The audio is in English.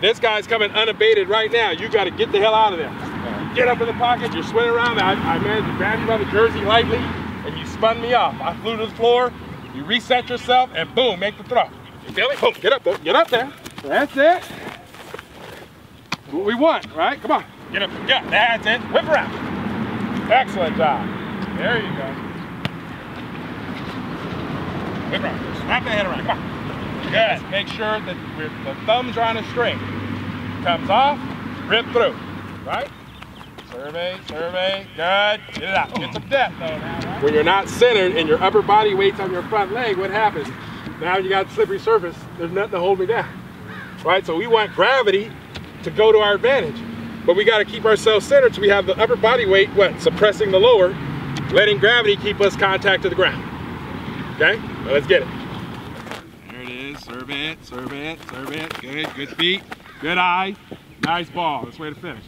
This guy's coming unabated right now. You got to get the hell out of there. Get up in the pocket, you're swinging around. I, I managed to grab you by the jersey lightly, and you spun me off. I flew to the floor, you reset yourself, and boom, make the throw. You feel me? Boom, get up get up there. That's it. What we want, right? Come on. Get up, yeah, that's it. Whip around. Excellent job. There you go. Whip around. Snap the head around. Come on. Good. Make sure that the thumbs are on a string. Comes off, rip through. Right? Survey, survey. Good. Get it out. Get some depth though now. Right? When you're not centered and your upper body weight's on your front leg, what happens? Now you got slippery surface. There's nothing to hold me down. Right? So we want gravity to go to our advantage. But we got to keep ourselves centered so we have the upper body weight, what, suppressing the lower, letting gravity keep us contact to the ground. Okay, now let's get it. Is, serve it, serve it, serve it. Good, good feet, good eye, nice ball. That's way to finish.